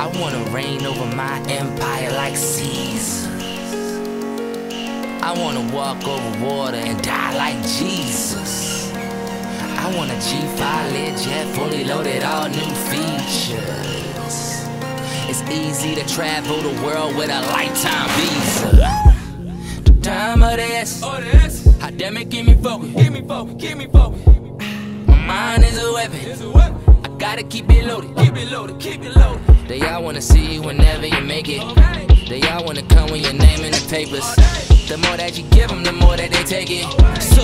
I wanna reign over my empire like Caesar. I wanna walk over water and die like Jesus. I want a G5 Learjet, fully loaded, all new features. It's easy to travel the world with a lifetime visa. The time of this, Oh, this. how damn it, give me focus. Give me focus, give me focus. My mind is a weapon, gotta keep it loaded. Keep it loaded, keep it loaded. They all wanna see you whenever you make it. They all wanna come with your name in the papers. The more that you give them, the more that they take it. So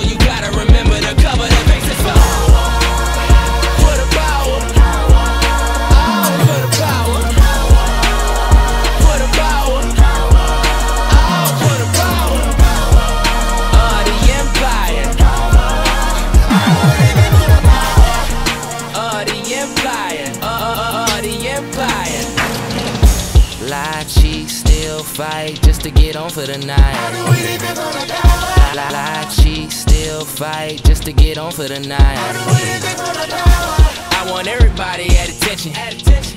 Of the empire. Of the empire. Lie, cheat, steal, fight just to get on for the night. Lie, lie, cheat, steal, fight just to get on for the night. I want everybody at attention.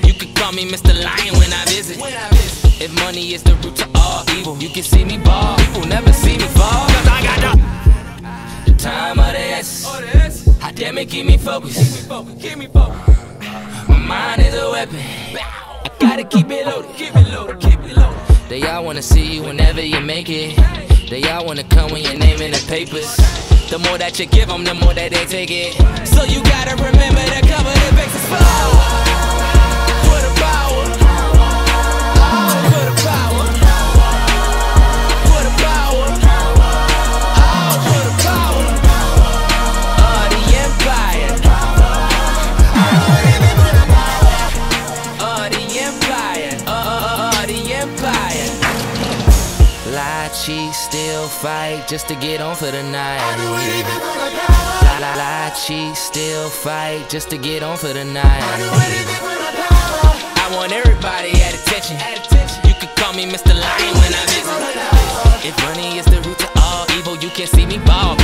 You can call me Mr. Lyon when I visit. If money is the root to all evil, you can see me ball. People never see me fall. Cause I got the How keep me focused. Give me focus, give me focus. My mind is a weapon. I gotta keep it loaded. Keep it loaded, keep it loaded. They all wanna see you whenever you make it. They all wanna come when your name in the papers. The more that you give them, the more that they take it. So you gotta Cheat, steal, fight just to get on for the night. Lie, lie, lie, cheat, steal, fight just to get on for the night. I want everybody at attention. You can call me Mr. Lyon when I visit. If money is the root to all evil, you can see me ball.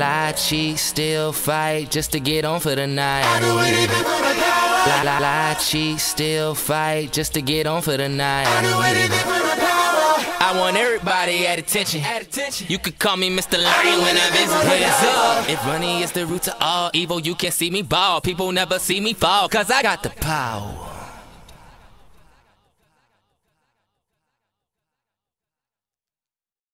Lie, cheat, still fight just to get on for the night. Lie, lie, lie, cheat, steal, fight just to get on for the night. I want everybody at attention. At attention. You could call me Mr. Lyon when I visit. Hands up. If money is the root to all evil, you can see me ball. People never see me fall, cause I got the power.